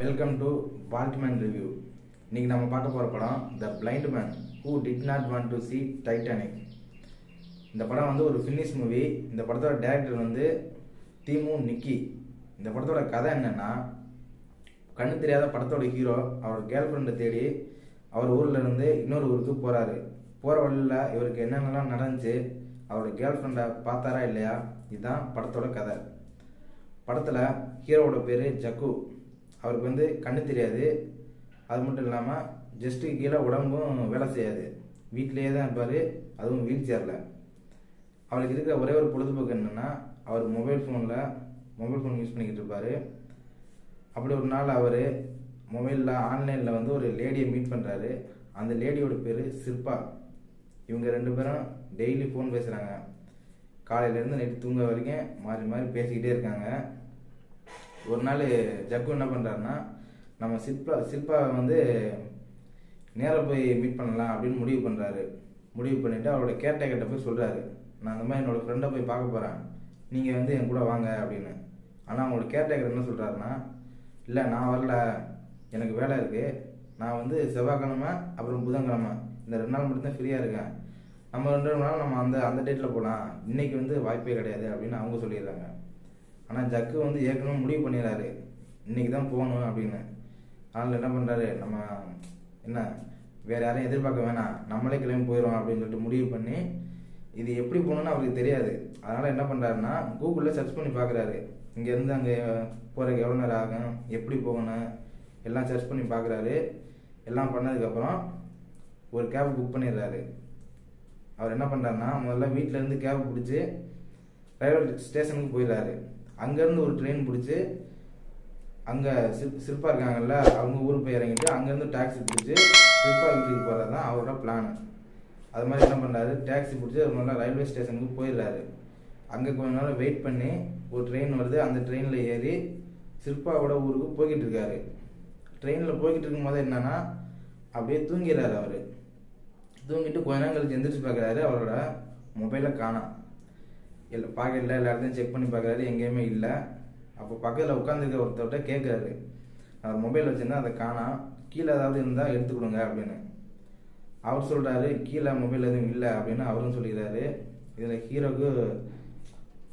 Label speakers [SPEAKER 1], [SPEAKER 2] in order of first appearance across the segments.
[SPEAKER 1] Welcome to பால்ட்மேன் review இன்னைக்கு நம்ம பார்க்க போகிற படம் the blind man who did not want to see Titanic இந்த படம் வந்து ஒரு ஃபினிஷ் மூவி இந்த படத்தோட டேரக்டர் வந்து தீமு நிக்கி இந்த படத்தோட கதை என்னென்னா கண்ணு தெரியாத படத்தோட ஹீரோ அவர் கேர்ள் ஃப்ரெண்டை தேடி அவர் ஊரில் இருந்து இன்னொரு ஊருக்கு போகிறாரு போகிற வழியில் இவருக்கு என்னென்னலாம் நடந்துச்சு அவரோட கேர்ள் ஃப்ரெண்டை பார்த்தாரா இல்லையா? இதுதான் படத்தோட கதை. படத்தில் ஹீரோவோட பேர் ஜக்கு. அவருக்கு வந்து கண்ணு தெரியாது. அது மட்டும் இல்லாமல் ஜஸ்ட்டு கீழே உடம்பும் வேலை செய்யாது. வீட்டிலேயே தான் இருப்பார். அதுவும் வீல் சேரில் அவருக்கு இருக்கிற ஒரே ஒரு பொழுதுபோக்கு என்னென்னா அவர் மொபைல் ஃபோனில் மொபைல் ஃபோன் யூஸ் பண்ணிக்கிட்டு இருப்பார். அப்படி ஒரு நாள் அவர் மொபைலில் ஆன்லைனில் வந்து ஒரு லேடியை மீட் பண்ணுறாரு அந்த லேடியோட பேர் சிற்பா. இவங்க ரெண்டு பேரும் டெய்லி ஃபோன் பேசுகிறாங்க காலையிலேருந்து நைட்டு தூங்க வரைக்கும் மாறி மாறி பேசிக்கிட்டே இருக்காங்க. ஒரு நாள் ஜக்கு என்ன பண்ணுறாருன்னா நம்ம சிற்பா சிற்பா வந்து நேராக போய் மீட் பண்ணலாம் அப்படின்னு முடிவு பண்ணுறாரு முடிவு பண்ணிவிட்டு அவரோட கேர்டேக்கர்கிட்ட போய் சொல்கிறாரு நான் அந்த மாதிரி என்னோடய ஃப்ரெண்டை போய் பார்க்க போகிறேன் நீங்கள் வந்து என் கூட வாங்க அப்படின்னு. ஆனால் அவங்களோட கேர்டேக்கர் என்ன சொல்கிறாருன்னா இல்லை நான் வரல. எனக்கு வேலை இருக்குது நான் வந்து செவ்வாய்க்கிழமை அப்புறம் புதன்கிழமை. இந்த ரெண்டு நாள் மட்டும்தான் ஃப்ரீயாக இருக்கேன். நம்ம ரெண்டு நாள் நம்ம அந்த அந்த டேட்டில் போகலாம் இன்றைக்கி வந்து வாய்ப்பே கிடையாது அப்படின்னு அவங்க சொல்லிடுறாங்க. ஆனால் ஜக்கு வந்து ஏற்கனவே முடிவு பண்ணிடுறாரு இன்னைக்கு தான் போகணும் அப்படின்னு. அதனால் என்ன பண்ணுறாரு நம்ம என்ன வேறு யாரையும் எதிர்பார்க்க வேணாம். நம்மளே கிளம்பி போயிடும் அப்படின்னு சொல்லிட்டு முடிவு பண்ணி இது எப்படி போகணும்னு அவருக்கு தெரியாது. அதனால் என்ன பண்ணுறாருன்னா கூகுளில் சர்ச் பண்ணி பார்க்குறாரு இங்கேருந்து அங்கே போகிறதுக்கு எவ்வளோ நேரம் ஆகும்? எப்படி போகணும்? எல்லாம் சர்ச் பண்ணி பார்க்குறாரு எல்லாம் பண்ணதுக்கப்புறம் ஒரு கேப் புக் பண்ணிடுறாரு. அவர் என்ன பண்ணுறாருன்னா முதல்ல வீட்டிலேருந்து கேப் பிடிச்சி ரயில்வே ஸ்டேஷனுக்கு போயிடுறாரு. அங்கேருந்து ஒரு ட்ரெயின் பிடிச்சி அங்கே சிற் சிற்பா இருக்காங்கல்ல அவங்க ஊருக்கு போய் இறங்கிட்டு அங்கேருந்து டாக்ஸி பிடிச்சி சிற்பா வீட்டுக்கு போகிறது தான் அவரோட பிளான் அது மாதிரி என்ன பண்ணுறாரு டாக்ஸி பிடிச்சி ஒரு நல்லா ரயில்வே ஸ்டேஷனுக்கு போயிடுறாரு. அங்கே கொஞ்ச நேரம் வெயிட் பண்ணி ஒரு ட்ரெயின் வருது அந்த ட்ரெயினில் ஏறி சிற்பாவோட ஊருக்கு போய்கிட்டு இருக்காரு. ட்ரெயினில் போய்கிட்டு இருக்கும்போது என்னன்னா அப்படியே தூங்கிடுறாரு அவர். தூங்கிட்டு கொஞ்ச நேரம் கழிச்சு எந்திரிச்சு பார்க்குறாரு அவரோட மொபைலை காணாம். எல்லாம் பாக்கெட்டில் எல்லா இடத்தையும் செக் பண்ணி பார்க்குறாரு எங்கேயுமே இல்லை. அப்போ பக்கத்தில் உட்காந்துருக்க ஒருத்தர்கிட்ட கேட்குறாரு அவர் மொபைல் வச்சுருந்தா அதை காணாம் கீழே ஏதாவது இருந்தால் எடுத்து கொடுங்க அப்படின்னு. அவர் சொல்கிறாரு கீழே மொபைல் எதுவும் இல்லை அப்படின்னு அவரும் சொல்லிடுறாரு இதில் ஹீரோக்கு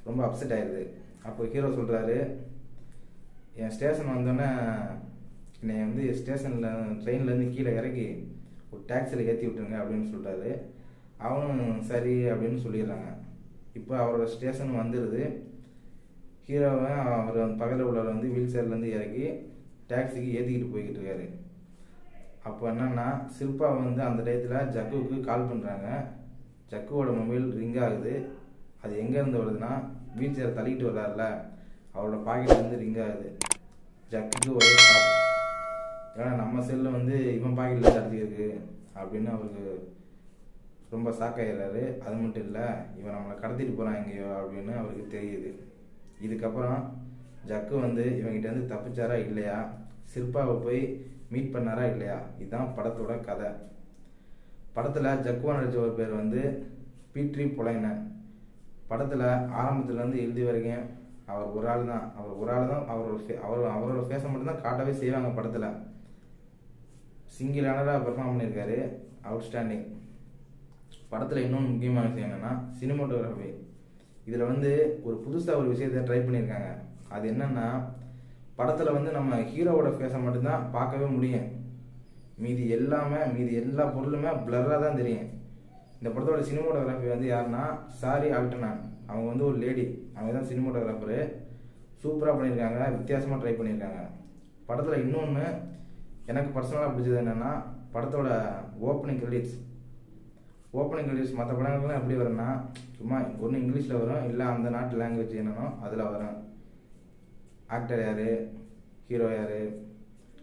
[SPEAKER 1] ரொம்ப அப்செட் ஆயிடுது அப்போ ஹீரோ சொல்கிறாரு என் ஸ்டேஷன் வந்தோடனே என்னை வந்து ஸ்டேஷனில் ட்ரெயின்லேருந்து கீழே இறக்கி ஒரு டாக்ஸியில் ஏற்றி விட்டுருங்க அப்படின்னு சொல்லிட்டாரு அவனும் சரி அப்படின்னு சொல்லிடுறாங்க. இப்போ அவரோட ஸ்டேஷன் வந்துடுது ஹீரோவை அவர் பக்கத்தில் உள்ளவர் வந்து வீல் சேர்லேருந்து இறக்கி டாக்ஸிக்கு ஏற்றிக்கிட்டு போய்கிட்டு இருக்காரு. அப்போ என்னன்னா சில்பா வந்து அந்த டயத்தில் ஜக்குவுக்கு கால் பண்ணுறாங்க ஜக்குவோட மொபைல் ரிங் ஆகுது. அது எங்கேருந்து வருதுன்னா வீல் சேர் தள்ளிக்கிட்டு வர்றாருல அவரோட பாக்கெட்லேருந்து ரிங் ஆகுது. ஜக்குக்கு ஒரே ஏன்னா நம்ம செல்லு வந்து இவன் பாக்கெட்டில் தடுத்திருக்கு அப்படின்னு அவருக்கு ரொம்ப சாக்காயிடுறாரு அது மட்டும் இல்லை இவன் நம்மளை கடத்திட்டு போகிறான் எங்கேயோ அப்படின்னு அவருக்கு தெரியுது. இதுக்கப்புறம் ஜக்கு வந்து இவங்கிட்டேருந்து தப்பிச்சாரா இல்லையா? சிற்பாவை போய் மீட் பண்ணாரா இல்லையா? இதுதான் படத்தோட கதை. படத்தில் ஜக்குவா நடித்த ஒரு பேர் வந்து பீட்ரி புலைனன். படத்தில் ஆரம்பத்துலேருந்து எழுதி வரைக்கும் அவர் ஒரு ஆள் தான். அவர் ஒரு ஆள் தான் அவரோட ஃபே அவர் அவரோட ஃபேஸை மட்டும்தான் காட்டவே செய்வாங்க படத்தில். சிங்கிள் ஆனராக பெர்ஃபார்ம் பண்ணியிருக்காரு. அவுட்ஸ்டாண்டிங் படத்தில் இன்னொன்று முக்கியமான விஷயம் என்னென்னா சினிமாட்டோகிராஃபி. இதில் வந்து ஒரு புதுசாக ஒரு விஷயத்தை ட்ரை பண்ணியிருக்காங்க. அது என்னென்னா படத்தில் வந்து நம்ம ஹீரோவோட ஃபேஸை மட்டும்தான் பார்க்கவே முடியும். மீதி எல்லாமே மீதி எல்லா பொருளுமே பிளராக தான் தெரியும். இந்த படத்தோட சினிமோட்டோகிராஃபி வந்து யாருன்னா சாரி ஆல்டனான் அவங்க வந்து ஒரு லேடி அவங்க தான் சினிமோட்டோகிராஃபரு. சூப்பராக பண்ணியிருக்காங்க. வித்தியாசமாக ட்ரை பண்ணியிருக்காங்க. படத்தில் இன்னொன்று எனக்கு பர்சனலாக பிடிச்சது என்னென்னா படத்தோட ஓப்பனிங் கிரெடிட்ஸ் ஓப்பனிங் கிரெடிட்ஸ் மற்ற படங்கள்லாம் எப்படி வரும்னா சும்மா ஒன்று இங்கிலீஷில் வரும் இல்லை அந்த நாட்டு லாங்குவேஜ் என்னன்னோ அதில் வரும். ஆக்டர் யார்? ஹீரோ யார்?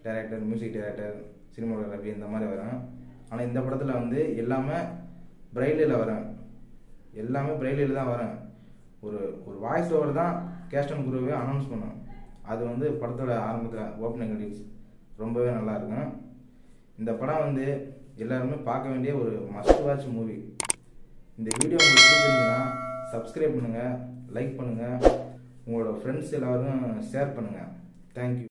[SPEAKER 1] டைரக்டர் மியூசிக் டைரக்டர் சினிமாட்டோகிராஃபி இந்த மாதிரி வரும். ஆனால் இந்த படத்தில் வந்து எல்லாமே பிரைலில் வரும். எல்லாமே பிரைலில் தான் வரும். ஒரு ஒரு வாய்ஸ் ஓவர் தான் கேஸ்டன் குருவே அனௌன்ஸ் பண்ணும். அது வந்து படத்தோட ஆரம்பத்தில் ஓப்பனிங் கிரெடிட்ஸ் ரொம்பவே நல்லா இருக்கும். இந்த படம் வந்து எல்லாருமே பார்க்க வேண்டிய ஒரு மஸ்ட் வாட்ச் மூவி இந்த வீடியோ உங்களுக்கு பிடிச்சிருந்தீங்கன்னா சப்ஸ்கிரைப் பண்ணுங்கள் லைக் பண்ணுங்கள் உங்களோட ஃப்ரெண்ட்ஸ் எல்லோரும் ஷேர் பண்ணுங்கள் தேங்க்யூ